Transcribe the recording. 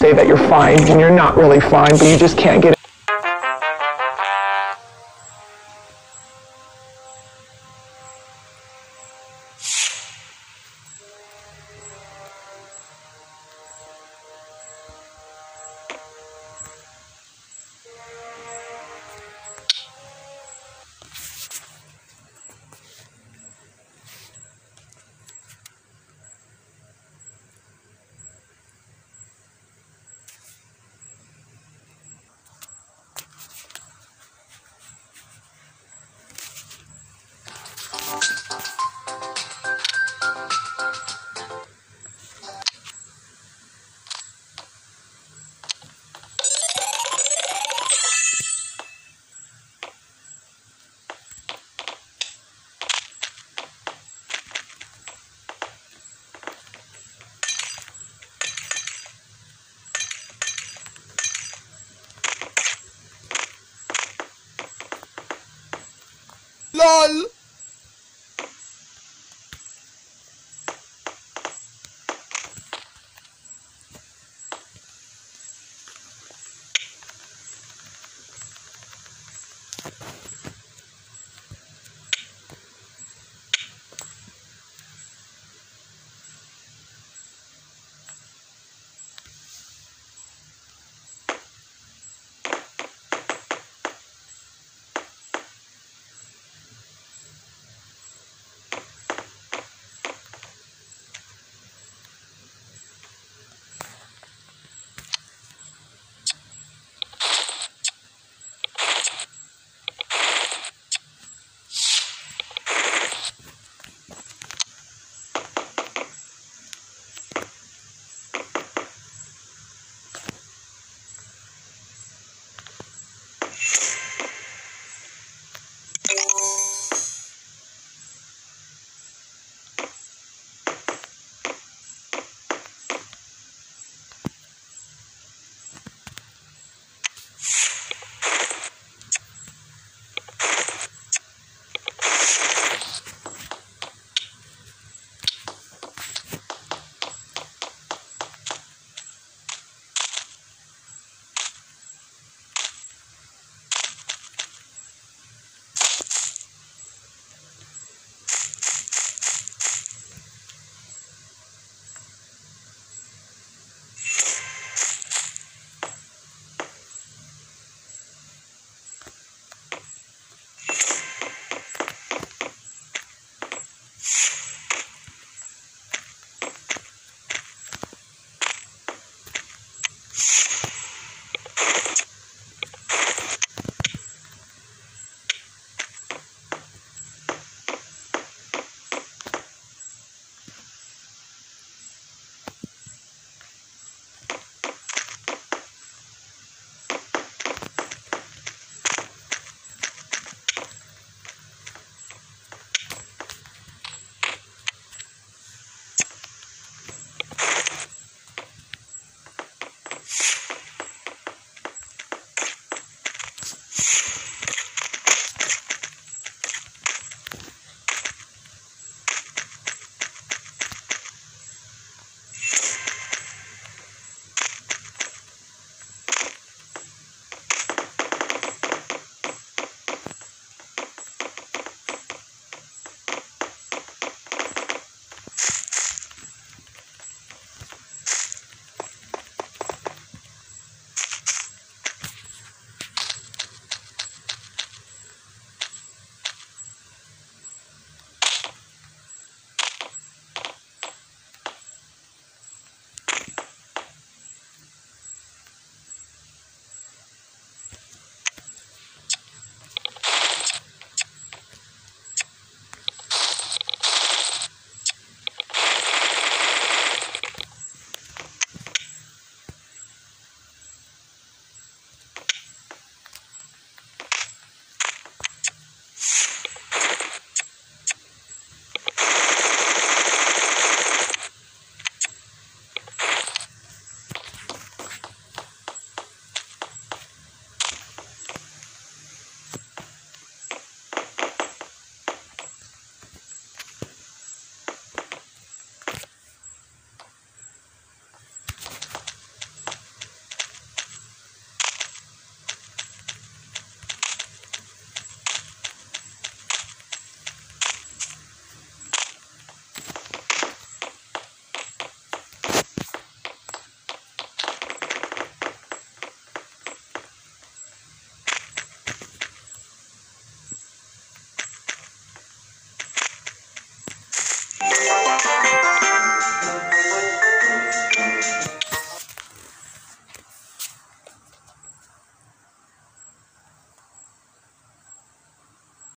say that you're fine when you're not really fine, but you just can't get LOL